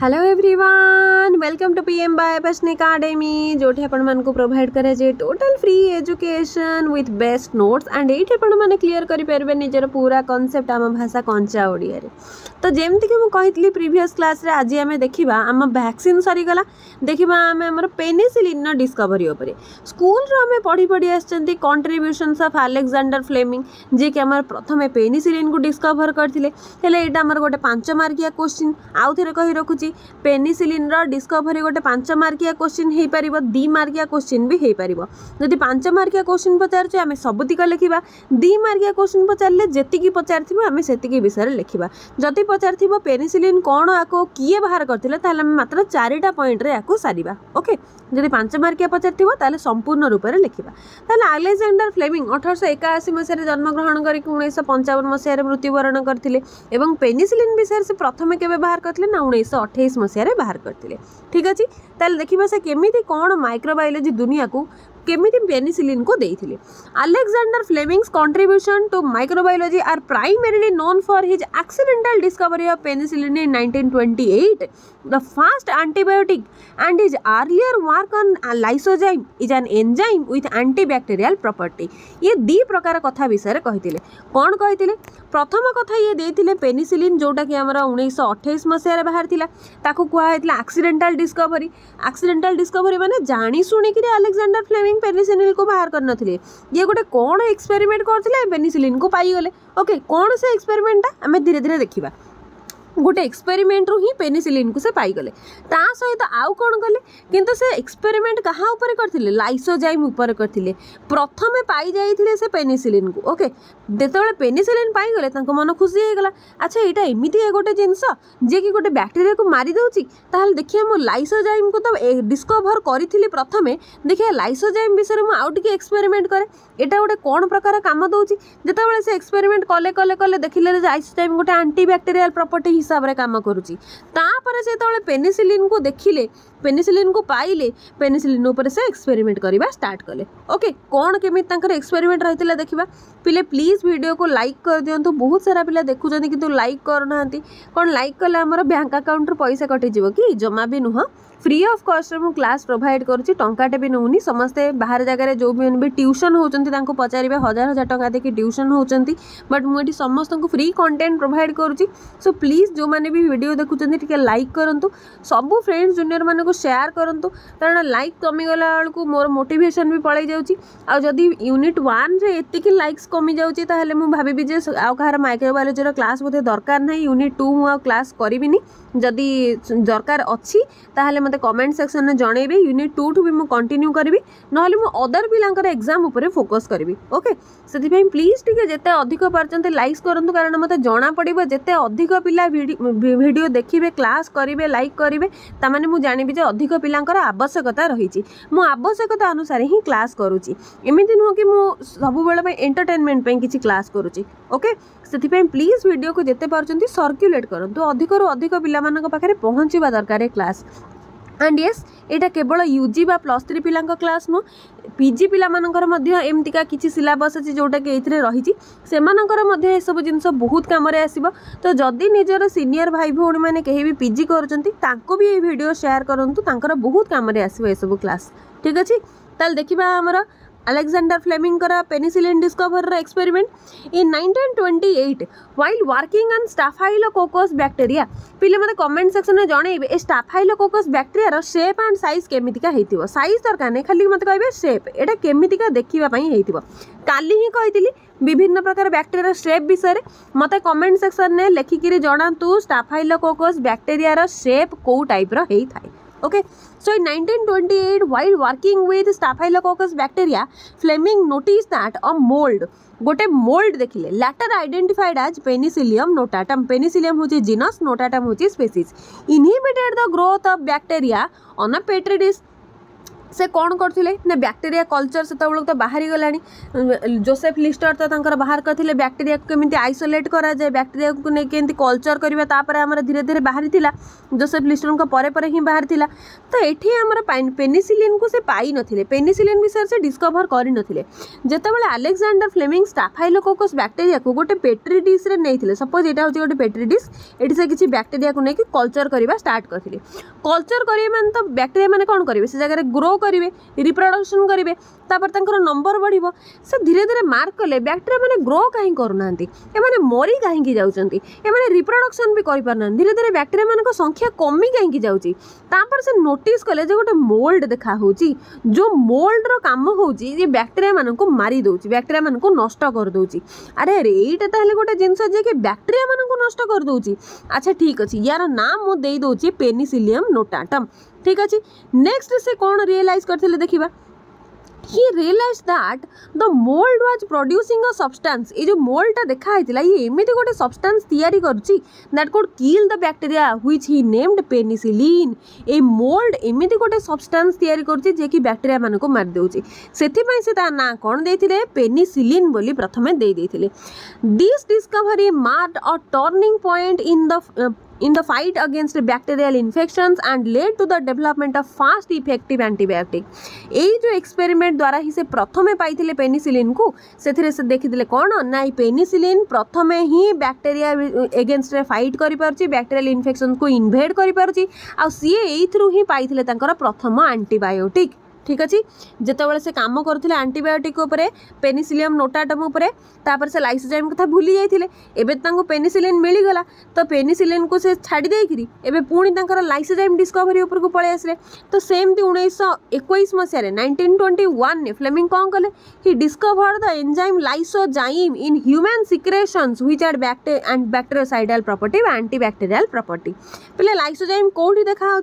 Hello everyone. Welcome to P M बायपनिक academy जोटे आपण provide करा जाए total free education with best notes and ये आपने क्लीयर करें निजर पूरा कनसेप्ट आम भाषा कंचा ओडिया तो जमीक मुझे प्रिभस क्लास आज आम देखा आम भैक्सीन सरगला देखा आम आम पेनिसिलीन रिस्कवरी उपर स्कूल आम पढ़ी पढ़ी आंट्रब्यूशन अफ आलेक्जाडर फ्लेमिंग जी कि प्रथम पेनिसिलीन को डिस्कभर करते हैं यहाँ गोटे पांच मार्किया क्वेश्चन आउ थे कही रखुच्छी पेनिसिलीन र କଭର୍ ଗୋଟେ ପାଞ୍ଚ ମାର୍କିଆ କୋଶ୍ଚିନ୍ ହୋଇପାରିବ ଦୁଇ ମାର୍କିଆ କୋଶ୍ଚିନ୍ ବି ହୋଇପାରିବ ଯଦି ପାଞ୍ଚ ମାର୍କିଆ କୋଶ୍ଚିନ୍ ପଚାରୁଛେ ଆମେ ସବୁତିକ ଲେଖିବା ଦୁଇ ମାର୍କିଆ କୋଶ୍ଚିନ୍ ପଚାରିଲେ ଯେତିକି ପଚାରିଥିବ ଆମେ ସେତିକି ବିଷୟରେ ଲେଖିବା ଯଦି ପଚାରିଥିବ ପେନିସିଲିନ୍ କ'ଣ ଆକୁ କିଏ ବାହାର କରିଥିଲେ ତାହେଲେ ଆମେ ମାତ୍ର ଚାରିଟା ପଏଣ୍ଟରେ ଆକୁ ସାରିବା ଓକେ जिम् पाँच मर्किया पचाथ्यो त सम्पूर्ण रूपले लेख्दा तलेक्जाण्डर फ्लेमिङ अठार सौ एकाशी जन्मग्रहण गरिक उन्य पन्चाउन मसहार मृत्युवरण गरि पेनसि विषय प्रथमे के उन्नैश अठाइस मसहे दुनिया को केमी पेनिसिलिन को देते Alexander Fleming's contribution to microbiology are primarily known for his accidental discovery of penicillin in 1928 twenty the first antibiotic and his earlier work on lysozyme is an enzyme with antibacterial property ये दी प्रकार कथा विषय कही कौन कही प्रथम कथ ये देते पेनिसिलीन जोटा कि उन्नीस अठाई मसीह बाहर था आक्सीडेटाल डिस्कवरी आक्सीडेटाल डिस्कवरी मैंने जाशुक आलेक्जाडर फ्लेमिंग पेनिसिलीन को बाहर कर नी ये गोटे कौन एक्सपेरिमेंट करते पेनिसिलीन को पाईगले ओके कौन से एक्सपेरिमेंटा आम धीरे धीरे देखा ଗୋଟେ ଏକ୍ସପେରିମେଣ୍ଟରୁ ହିଁ ପେନିସିଲିନ୍କୁ ସେ ପାଇଗଲେ ତା ସହିତ ଆଉ କ'ଣ କଲେ କିନ୍ତୁ ସେ ଏକ୍ସପେରିମେଣ୍ଟ କାହା ଉପରେ କରିଥିଲେ ଲାଇସୋଜାଇମ୍ ଉପରେ କରିଥିଲେ ପ୍ରଥମେ ପାଇଯାଇଥିଲେ ସେ ପେନିସିଲିନ୍କୁ ଓକେ ଯେତେବେଳେ ପେନିସିଲିନ୍ ପାଇଗଲେ ତାଙ୍କ ମନ ଖୁସି ହେଇଗଲା ଆଚ୍ଛା ଏଇଟା ଏମିତି ଗୋଟେ ଜିନିଷ ଯିଏକି ଗୋଟେ ବ୍ୟାକ୍ଟେରିଆକୁ ମାରିଦେଉଛି ତାହେଲେ ଦେଖିବା ମୁଁ ଲାଇସୋଜାଇମ୍କୁ ତ ଡିସ୍କଭର କରିଥିଲି ପ୍ରଥମେ ଦେଖିବା ଲାଇସୋଜାଇମ୍ ବିଷୟରେ ମୁଁ ଆଉ ଟିକେ ଏକ୍ସପେରିମେଣ୍ଟ କରେ ଏଇଟା ଗୋଟେ କ'ଣ ପ୍ରକାର କାମ ଦେଉଛି ଯେତେବେଳେ ସେ ଏକ୍ସପେରିମେଣ୍ଟ କଲେ କଲେ କଲେ ଦେଖିଲେ ଯେ ଲାଇସୋଜାଇମ୍ ଗୋଟେ ଆଣ୍ଟି ବ୍ୟାକ୍ଟେରିଆଲ୍ ପ୍ରପର୍ଟି हिसाब से कम जो पेनिसिलिन को देखिले पेनिसिलिन को पाइले पेनिसिलिन से एक्सपेरिमेंट करवा स्टार्ट कले ओके कौन केमी एक्सपेरिमेंट रही है देखा पिले प्लीज वीडियो को लाइक कर दिंतु बहुत सारा पिला देखुंत कि लाइक करना कौन लाइक कले आम बैंक आकाउंट रु पैसा कटिज कि जमा भी नुह फ्री ऑफ कॉस्ट मु क्लास प्रोवाइड करूची टंकाटे भी नउनी समस्ते बाहर जगह रे जो भी भी ट्यूशन होचंती तांको पचारीबे हजार हजार टंका देके ट्यूशन होचंती बट मु एटी समस्त को फ्री कंटेंट प्रोवाइड करूची सो प्लीज जो माने भी वीडियो देखुचंती टिके लाइक करंतु सब फ्रेंड्स जूनियर माने को शेयर करंतु कारण लाइक कमी गला आळ को मोर मोटिवेशन भी पळई जाउची आ जदी यूनिट 1 रे एति के लाइक्स कमी जाउची ताहेले मु भाबी बिजे आ कहार माइक्रोबायोलॉजी रो क्लास बथे दरकार नै यूनिट 2 मु क्लास करबिनी ଯଦି ଦରକାର ଅଛି ତାହେଲେ ମୋତେ କମେଣ୍ଟ ସେକ୍ସନରେ ଜଣାଇବେ ୟୁନିଟ୍ ଟୁଠୁ ବି ମୁଁ କଣ୍ଟିନ୍ୟୁ କରିବି ନହେଲେ ମୁଁ ଅଦର୍ ପିଲାଙ୍କର ଏକ୍ଜାମ୍ ଉପରେ ଫୋକସ୍ କରିବି ଓକେ ସେଥିପାଇଁ ପ୍ଲିଜ୍ ଟିକେ ଯେତେ ଅଧିକ ପାରୁଛନ୍ତି ଲାଇକ୍ସ କରନ୍ତୁ କାରଣ ମୋତେ ଜଣାପଡ଼ିବ ଯେତେ ଅଧିକ ପିଲା ଭିଡ଼ିଓ ଦେଖିବେ କ୍ଲାସ୍ କରିବେ ଲାଇକ୍ କରିବେ ତାମାନେ ମୁଁ ଜାଣିବି ଯେ ଅଧିକ ପିଲାଙ୍କର ଆବଶ୍ୟକତା ରହିଛି ମୁଁ ଆବଶ୍ୟକତା ଅନୁସାରେ ହିଁ କ୍ଲାସ୍ କରୁଛି ଏମିତି ନୁହଁ କି ମୁଁ ସବୁବେଳେ ପାଇଁ ଏଣ୍ଟରଟେନମେଣ୍ଟ ପାଇଁ କିଛି କ୍ଲାସ୍ କରୁଛି ଓକେ ସେଥିପାଇଁ ପ୍ଲିଜ୍ ଭିଡ଼ିଓକୁ ଯେତେ ପାରୁଛନ୍ତି ସର୍କ୍ୟୁଲେଟ୍ କରନ୍ତୁ ଅଧିକରୁ ଅଧିକ ପିଲା ପିଲାମାନଙ୍କ ପାଖରେ ପହଞ୍ଚିବା ଦରକାର କ୍ଲାସ୍ ଆଣ୍ଡ ୟେସ୍ ଏଇଟା କେବଳ ୟୁ ଜି ବା ପ୍ଲସ୍ ଥ୍ରୀ ପିଲାଙ୍କ କ୍ଲାସ୍ ନୁହଁ ପି ଜି ପିଲାମାନଙ୍କର ମଧ୍ୟ ଏମିତିକା କିଛି ସିଲାବସ୍ ଅଛି ଯେଉଁଟାକି ଏଇଥିରେ ରହିଛି ସେମାନଙ୍କର ମଧ୍ୟ ଏସବୁ ଜିନିଷ ବହୁତ କାମରେ ଆସିବ ତ ଯଦି ନିଜର ସିନିୟର ଭାଇ ଭଉଣୀମାନେ କେହି ବି ପି ଜି କରୁଛନ୍ତି ତାଙ୍କୁ ବି ଏଇ ଭିଡ଼ିଓ ସେୟାର କରନ୍ତୁ ତାଙ୍କର ବହୁତ କାମରେ ଆସିବ ଏସବୁ କ୍ଲାସ୍ ଠିକ୍ ଅଛି ତାହେଲେ ଦେଖିବା ଆମର Alexander फ्लेमिंग करा penicillin discover experiment in 1928 while working on staphylococcus bacteria पिले कमेंट सेक्शन में जन स्टाफाइलोकोकस बैक्टेरियार सेप एंड सैज केमिका होती सैज दरकार नहीं खाली मतलब कहे सेप यहाँ केमिका देखापी होती काली ही कही विभिन्न प्रकार बैक्टेरियार सेप विषय मत कमेंट सेक्शन में लिखिकी जनातु स्टाफाइलोकोकस बैक्टेरियार सेप कौ टाइप रही है okay so in 1928, while working with Staphylococcus bacteria, Fleming noticed that a mold, गोटे मोल्ड देखिले लैटर आइडेंटिफाइड आज पेनिसिलियम नोटाटम पेनिसिलियम हूँ जीनस नोटाटम हूँ species inhibited the growth of bacteria on a से कौन करते बैक्टेरिया कलचर से तो बाहरी गला जोसेफ लिस्टर तो बाहर करते बैक्टेरिया कमी आइसोलेट कर बैक्टेरिया को नहीं कमी कल्चर करापर धीरे धीरे बाहरी जोसेफ लिस्टर पर ही बाहर था तो ये आम पेनिसिलीन को से पाई ना विषय से डिस्कभर करते आलेक्जाडर फ्लेमिंग स्टाफाइलोकोकस बैक्टेरिया को गोटे पेट्री डिश रे नहीं थे सपोज ये हूँ गोटे पेट्री डिश ये से किसी बैक्टेरिया को लेकिन कल्चर करवा स्टार्ट करते कल्चर करेंगे मैंने तो बैक्टेरिया मैंने कौन करेंगे से जगह ग्रो କରିବେ ରିପ୍ରଡ଼କ୍ସନ୍ କରିବେ ତାପରେ ତାଙ୍କର ନମ୍ବର ବଢ଼ିବ ସେ ଧୀରେ ଧୀରେ ମାର୍କ କଲେ ବ୍ୟାକ୍ଟେରିଆ ମାନେ ଗ୍ରୋ କାହିଁ କରୁନାହାନ୍ତି ଏମାନେ ମରି କାହିଁକି ଯାଉଛନ୍ତି ଏମାନେ ରିପ୍ରଡ଼କ୍ସନ୍ ବି କରିପାରୁନାହାନ୍ତି ଧୀରେ ଧୀରେ ବ୍ୟାକ୍ଟେରିଆମାନଙ୍କ ସଂଖ୍ୟା କମି କାହିଁକି ଯାଉଛି ତାପରେ ସେ ନୋଟିସ୍ କଲେ ଯେ ଗୋଟେ ମୋଲ୍ଡ ଦେଖା ହେଉଛି ଯେଉଁ ମୋଲ୍ଡର କାମ ହେଉଛି ଯେ ବ୍ୟାକ୍ଟେରିଆମାନଙ୍କୁ ମାରି ଦେଉଛି ବ୍ୟାକ୍ଟେରିଆମାନଙ୍କୁ ନଷ୍ଟ କରିଦେଉଛି ଆରେ ଏଇଟା ତାହେଲେ ଗୋଟେ ଜିନିଷ ଯେ କି ବ୍ୟାକ୍ଟେରିଆମାନଙ୍କୁ ନଷ୍ଟ କରିଦେଉଛି ଆଚ୍ଛା ଠିକ୍ ଅଛି ୟାର ନାଁ ମୁଁ ଦେଇଦେଉଛି ପେନିସିଲିୟମ୍ ନୋଟାଟମ୍ ঠিক আছে নেক্সট সে কোণ রিয়েলাইজ করে দেখা he realize that the mold was producing a substance ଏ ଯେଉଁ ମୋଲ୍ଡଟା ଦେଖା ହେଇଥିଲା ଇଏ ଏମିତି ଗୋଟେ ସବଷ୍ଟାନ୍ସ ତିଆରି କରୁଛି that could kill the bacteria which he named penicillin A mold ଏମିତି ଗୋଟେ ସବଷ୍ଟାନ୍ସ ତିଆରି କରୁଛି ଯିଏକି ବ୍ୟାକ୍ଟେରିଆମାନଙ୍କୁ ମାରିଦେଉଛି ସେଥିପାଇଁ ସେ ତା ନାଁ କ'ଣ ଦେଇଥିଲେ ପେନିସିଲିନ୍ ବୋଲି ପ୍ରଥମେ ଦେଇଦେଇଥିଲେ this discovery mark a turning point in the in the fight against bacterial infections and led to the development of fast effective antibiotic এই যে এক্সপেরিমেন্ট দ্বারা হি সে প্রথমে পাইলে পেনিসিলিন কু সেথিরে সে দেখিলে কোণ না এই পেনিসিলিন প্রথমে হি ব্যাকটেরিয়া এগেনস্টরে ফাইট করিপারছি ব্যাকটেরিয়াল ইনফেকশন কু ইনভেড করিপারছি আর সি এইথরু হি পাইলে তাঁর প্রথম আন্টিবায়োটিক ठीक अच्छे जितेबाला से कम करते आंटीबायोटिक्पर पेनिसिलियम नोटाटम उपर से लाइसजाइम क्या भूली जाइए एवं पेनिसिलिन मिलगला तो पेनिसिलिन को से छाड़ देकर एवं पुणी तक लाइसजाइम डिस्कवरी उपरकू पलि आसे तो सेमती उन्नीस एक मसीह नाइंटीन ट्वेंटी वन फ्लेमिंग कौन कले he discover the enzyme lysozyme in human secretions which are बैक्टे and bactericidal property antibacterial property पे लाइसोजाइम कौटी देखा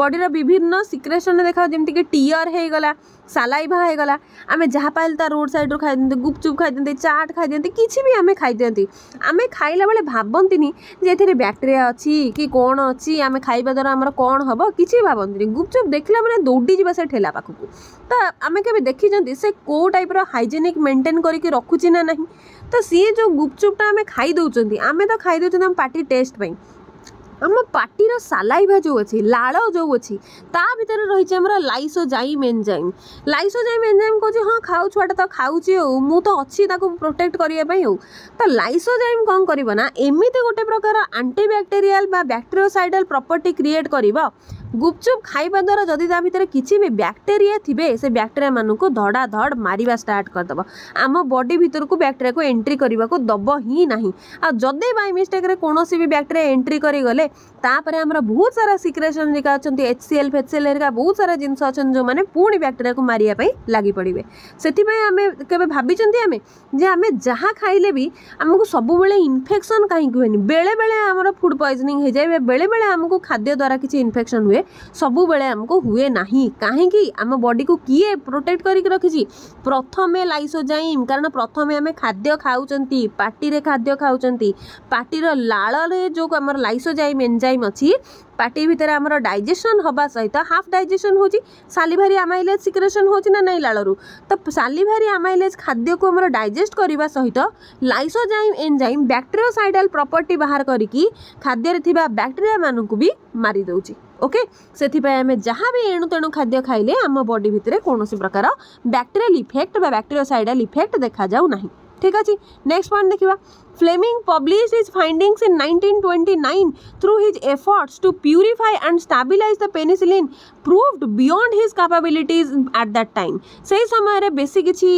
बडीर विभिन्न सिक्रेसन देखा जमीक टीयर है ହେଇଗଲା ସାଲାଇଭା ହେଇଗଲା ଆମେ ଯାହା ପାଇଲେ ତା ରୋଡ଼୍ ସାଇଡ଼୍ରୁ ଖାଇଦିଅନ୍ତି ଗୁପଚୁପ୍ ଖାଇଦିଅନ୍ତି ଚାଟ୍ ଖାଇଦିଅନ୍ତି କିଛି ବି ଆମେ ଖାଇଦିଅନ୍ତି ଆମେ ଖାଇଲା ବେଳେ ଭାବନ୍ତିନି ଯେ ଏଥିରେ ବ୍ୟାକ୍ଟେରିଆ ଅଛି କି କ'ଣ ଅଛି ଆମେ ଖାଇବା ଦ୍ୱାରା ଆମର କ'ଣ ହେବ କିଛି ଭାବନ୍ତିନି ଗୁପଚୁପ୍ ଦେଖିଲା ମାନେ ଦୌଡ଼ିଯିବା ସେ ଠେଲା ପାଖକୁ ତ ଆମେ କେବେ ଦେଖିଛନ୍ତି ସେ କେଉଁ ଟାଇପ୍ର ହାଇଜେନିକ୍ ମେଣ୍ଟେନ୍ କରିକି ରଖୁଛି ନା ନାହିଁ ତ ସିଏ ଯେଉଁ ଗୁପଚୁପ୍ଟା ଆମେ ଖାଇଦେଉଛନ୍ତି ଆମେ ତ ଖାଇଦେଉଛନ୍ତି ଆମ ପାଟି ଟେଷ୍ଟ ପାଇଁ ଆମ ପାଟିର ସାଲାଇଭା ଯେଉଁ ଅଛି ଲାଳ ଯେଉଁ ଅଛି ତା ଭିତରେ ରହିଛି ଆମର ଲାଇସୋଜାଇମ୍ ଏନ୍ଜାଇମ୍ ଲାଇସୋଜାଇମ୍ ଏନ୍ଜାଇମ୍ କହୁଛି ହଁ ଖାଉ ଛୁଆଟା ତ ଖାଉଛି ଆଉ ମୁଁ ତ ଅଛି ତାକୁ ପ୍ରୋଟେକ୍ଟ କରିବା ପାଇଁ ହଉ ତ ଲାଇସୋଜାଇମ୍ କ'ଣ କରିବ ନା ଏମିତି ଗୋଟେ ପ୍ରକାର ଆଣ୍ଟିବ୍ୟାକ୍ଟେରିଆଲ୍ ବା ବ୍ୟାକ୍ଟେରିଓସାଇଡ଼ାଲ୍ ପ୍ରପର୍ଟି କ୍ରିଏଟ୍ କରିବ गुपचुप खावा द्वारा जदि ता भितर किसी भी बैक्टेरिया थे से बैक्टेरिया मानक धड़ाधड़ मार स्टार्ट करदे आम बडी भितर को बैक्टेरिया को एंट्री करने को दब ही ना आदि बै मिस्टेक भी सी बैक्टेरिया एंट्री करगले बहुत सारा सिक्रेसन हरिका अच्छा एच सी एल फेच सी एल हरिका बहुत सारा जिनस अच्छा जो मैंने पुणी बैक्टेरिया को मारियापी लगि पड़े से आम भाई आम आम जहाँ खाइले भी आमको सब इनफेक्शन कहीं बेले बेले आम फुड पॉइजनिंग हो जाए बेले बेले आमको खाद्य द्वारा किसी इनफेक्शन हुए ସବୁବେଳେ ଆମକୁ ହୁଏ ନାହିଁ କାହିଁକି ଆମ ବଡ଼ିକୁ କିଏ ପ୍ରୋଟେକ୍ଟ କରିକି ରଖିଛି ପ୍ରଥମେ ଲାଇସୋଜାଇମ୍ କାରଣ ପ୍ରଥମେ ଆମେ ଖାଦ୍ୟ ଖାଉଛନ୍ତି ପାଟିରେ ଖାଦ୍ୟ ଖାଉଛନ୍ତି ପାଟିର ଲାଳରେ ଯେଉଁ ଆମର ଲାଇସୋଜାଇମ୍ ଏନ୍ଜାଇମ୍ ଅଛି ପାଟି ଭିତରେ ଆମର ଡାଇଜେସନ୍ ହେବା ସହିତ ହାଫ୍ ଡାଇଜେସନ୍ ହେଉଛି ସାଲିଭାରି ଆମାଇଲେଜ୍ ସିକ୍ରେସନ୍ ହେଉଛି ନା ନାହିଁ ଲାଳରୁ ତ ସାଲିଭାରି ଆମାଇଲେଜ୍ ଖାଦ୍ୟକୁ ଆମର ଡାଇଜେଷ୍ଟ କରିବା ସହିତ ଲାଇସୋଜାଇମ୍ ଏନ୍ଜାଇମ୍ ବ୍ୟାକ୍ଟେରିଓସାଇଡ଼ାଲ୍ ପ୍ରପର୍ଟି ବାହାର କରିକି ଖାଦ୍ୟରେ ଥିବା ବ୍ୟାକ୍ଟେରିଆମାନଙ୍କୁ ବି ମାରିଦେଉଛି ओके से आम जहाँ भी एणु तेणु खाद्य खाइले आम बडी भितर कौन प्रकार bacterial effect bactericidal effect देखा जाऊँ ठीक अच्छे नेक्स्ट पॉइंट देखा Fleming publish his findings in 1929 twenty nine through his efforts to purify and stabilize the penicillin proved beyond his capabilities at that time से समय बेस किसी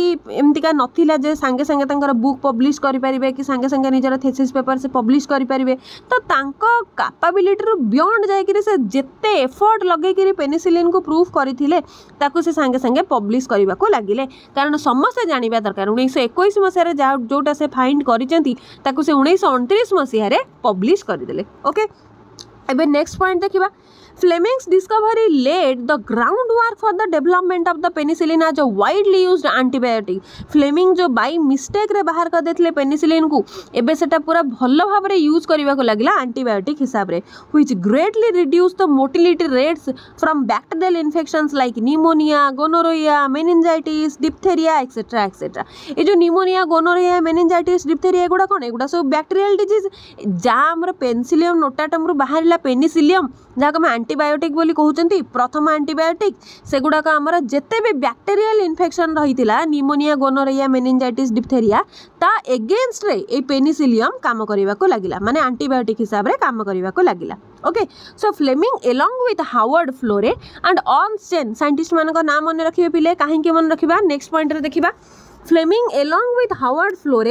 एमतीका नाला जे सांगे सांगे book publish करेंगे कि सांगे सांगे निजर थेसीस पेपर से पब्लीश करेंगे तो कैपाबिलिटर बियंड जाते एफर्ट लगे पेनिसिलिन को प्रूफ करते सांगे सांगे पब्लीश करने को लगे कारण समस्त जानवा दरकार उन्नीस एक ଓଡ଼ିଶାରେ ଯେଉଁଟା ସେ ଫାଇଣ୍ଡ କରିଛନ୍ତି ତାକୁ ସେ ଉଣେଇଶହ ଅଣତିରିଶ ମସିହାରେ ପବ୍ଲିଶ କରିଦେଲେ ଓକେ ଏବେ ନେକ୍ସଟ ପଏଣ୍ଟ ଦେଖିବା Fleming's discovery laid the groundwork for the development of the penicillin as a widely used antibiotic. Fleming जो by mistake रे बाहर कर देते penicillin को एबे सेटा पूरा भल भाव रे यूज करने को लगला antibiotic हिसाब रे which greatly reduced the mortality rates from bacterial infections like pneumonia, gonorrhea, meningitis, diphtheria etc etc. ये जो pneumonia, gonorrhea, meningitis, diphtheria एगुड़ा कौन एगुड़ा सब बैक्टेरियल डिजीज जहाँ आम पेनिसिलियम नोटाटम बाहर पेनिसिलियम जहाँ आम ଆଣ୍ଟିବାୟୋଟିକ୍ ବୋଲି କହୁଛନ୍ତି ପ୍ରଥମ ଆଣ୍ଟିବାୟୋଟିକ୍ ସେଗୁଡ଼ାକ ଆମର ଯେତେ ବି ବ୍ୟାକ୍ଟେରିଆଲ୍ ଇନଫେକ୍ସନ୍ ରହିଥିଲା ନିମୋନିଆ ଗୋନୋରିଆ ମେନିଞ୍ଜାଇଟିସ୍ ଡିପ୍ଥେରିଆ ତା ଏଗେନ୍ଷ୍ଟରେ ଏଇ ପେନିସିଲିୟମ୍ କାମ କରିବାକୁ ଲାଗିଲା ମାନେ ଆଣ୍ଟିବାୟୋଟିକ୍ ହିସାବରେ କାମ କରିବାକୁ ଲାଗିଲା okay so Fleming along with Howard Florey and on ସେନ୍ ସାଇଣ୍ଟିଷ୍ଟମାନଙ୍କ ନାଁ ମନେ ରଖିବେ ପିଲେ କାହିଁକି ମନେ ରଖିବା ନେକ୍ସଟ ପଏଣ୍ଟରେ ଦେଖିବା Fleming, along with Howard Flore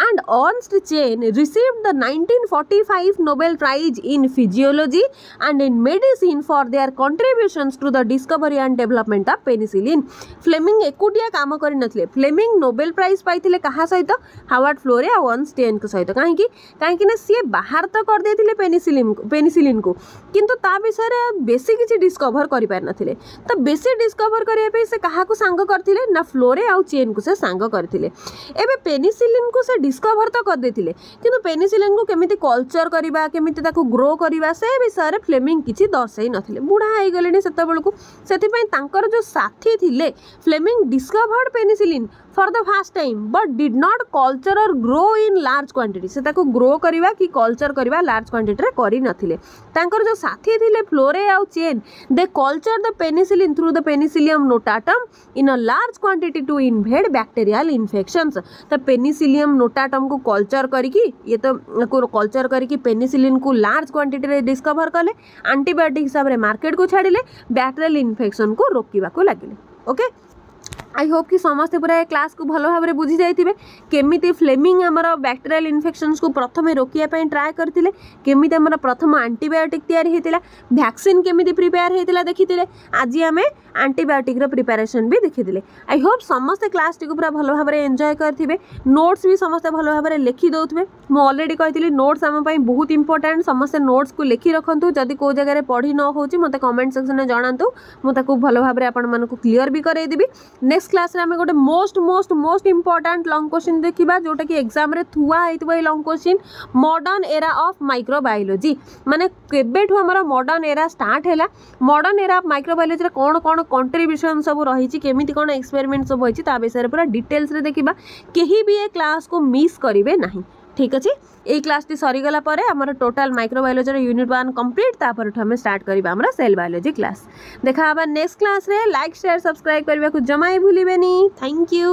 and Ernst Chain, received the 1945 Nobel Prize in Physiology and in Medicine for their contributions to the discovery and development of penicillin. Fleming एकुटिया काम କରିନଥିଲେ Fleming Nobel Prize पाइथिले कहा सहित Howard Flore और Ernst Chain को सहित काହିଁକି କାହିଁକି ना सी बाहर तो कर ଦେଇଥିଲେ पेनिसिलिन पेनिसिलिन को किंतु ता विषय रे बेसी किछि डिस्कवर करि पार नथिले तो बेसी डिस्कवर करिया पे से कहा को सांग करथिले ना फ्लोरे आउ चेन को से सांग करते एवं पेनिसिलिन को से डिस्कभर तो करदे कि पेनिसिलिन को कमी कलचर करवा केमी ग्रो करवा से विषय में फ्लेमिंग किसी दर्शाई नी बुढ़ा हो गले से जो साथी थे Fleming discovered penicillin for the first time but did not culture or grow in large quantity से ताको ग्रो करवा कि कलचर करवा लार्ज क्वांटिटी क्वांटीट कर जो साथी थे फ्लोरे आउ Chain they culture the penicillin through the Penicillium notatum in a large quantity to invade बैक् बैक्टेरियाल इनफेक्शन तो पेनिसिलियम नोटाटम को कल्चर करके ये तो कल्चर करके पेनिसिलिन को लार्ज क्वांटिटी रे डिस्कवर कले आंटीबायोटिक हिसाब से मार्केट को छाड़िले बैक्टेरियाल इन्फेक्शन को रोकवाक लगे ओके आई होप कि समस्ते पूरा क्लास को भल भाव में बुझी जाइए केमी फ्लेमिंग आमर बैक्टेरियाल इनफेक्शन को प्रथम रोकवाई ट्राए करते केमी आम प्रथम आंटीबायोटिक या भैक्सीन केमी प्रिपेयर होता देखी थे आज आम आंटीबायोटिक रिपेरेसन भी देखी थे आई होप समस्त क्लास टी पूरा भल भाव में एंजय करेंगे नोट्स भी समस्त भल भाव में लिखी दौथे मुझरेडी कही नोट्स आमपाई बहुत इंपोर्टां समस्त नोट्स को लिखि रखु जदि कौ जगह पढ़ी न हो मत कमेंट सेक्शन में जहां मुझे भल भाव में आपर भी करदेवी नेक्स्ट सिक्स क्लास आम गोटे most most most important long question देखा जोटा कि एक्जाम थुआ होता long question modern era of microbiology मानने केबेठू आम मडर्न एरा स्टार्ट है मडर्न एरा अफ माइक्रोबायोलोजी कौन कौन कंट्रीब्यूशन सब रही केमी कौन एक्सपेरिमेंट सब होती विषय पूरा डिटेल्स देखा कहीं भी ए क्लास को मिस करेंगे ना ঠিক আছে এই ক্লাসটি সরিগলা পরে আমার টোটাল মাইক্রোবায়োলোজির ইউনিট ওয়ান কমপ্লিট তাপরঠু আমি স্টার্ট করা আমার সেল বায়োলোজি ক্লাস দেখা হবা নেক্সট ক্লাসে লাইক সেয়ার সবসক্রাইব করা জমা ভুলবেনি থ্যাংক ইউ